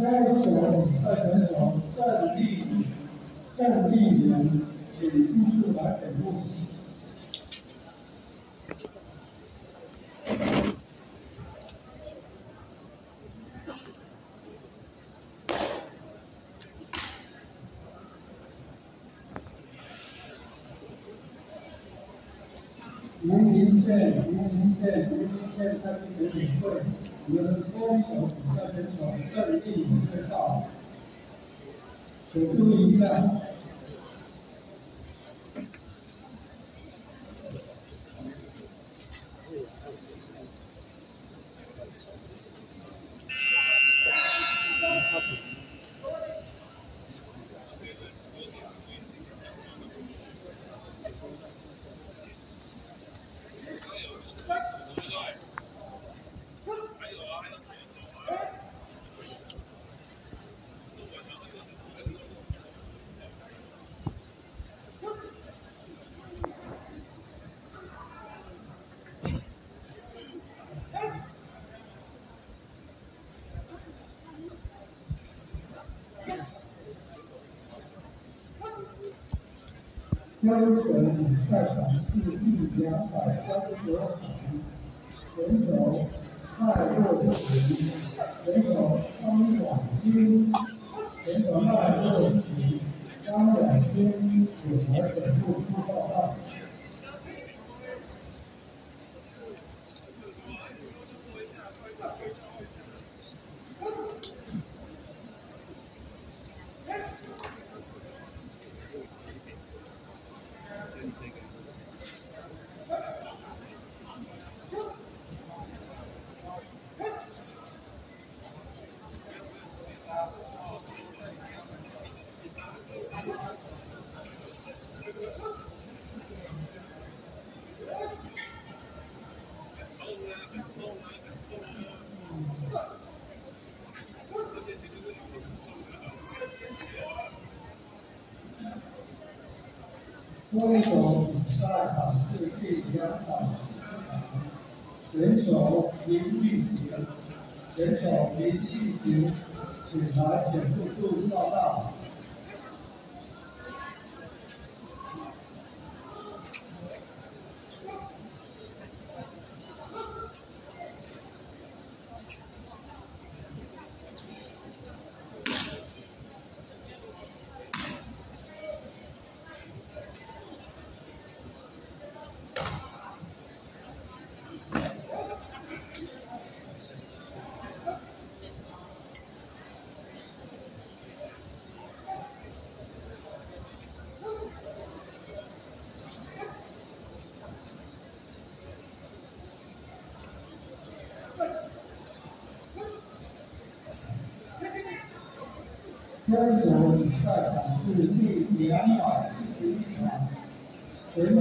该手二选手郑丽郑丽人，请技术来点目。云林县、云林县、云林县三级选举会，由双手比赛选手郑丽人介绍。请注意一下。准比赛场地一两百三十二场，选手蔡若晴，选挥手比赛场是第两场，选手林玉婷，选手林玉婷，请来简述度报道。选手比赛场是第两百四十一场，选手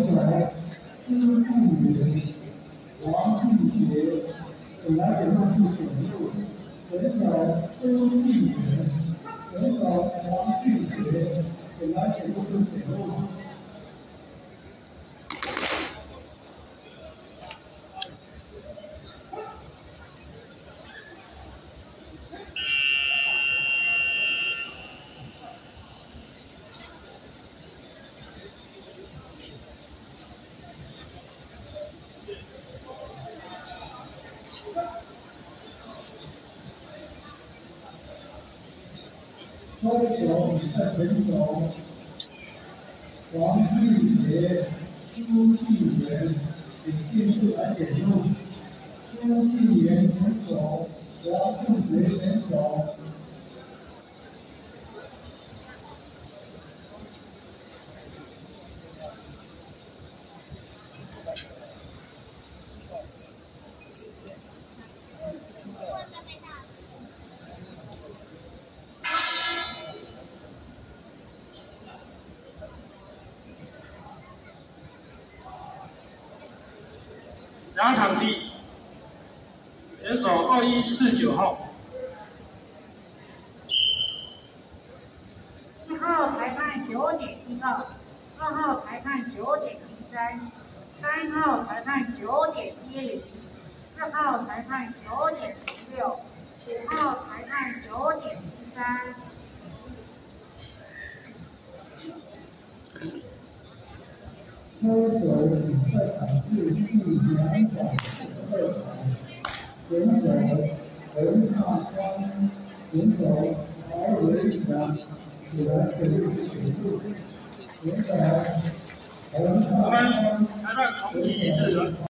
施祝云、王俊杰，本来也是选入，选手周碧云，选手王俊杰，本来也是选入。挥手比赛选手黄俊杰、朱继元，请进出来点入。朱继假场地选手二一四九号。一号裁判九点一二二号裁判九点一三。三号裁判九点一零。四号裁判九点零六。五号裁判九点一三。我们裁判考不起一次人。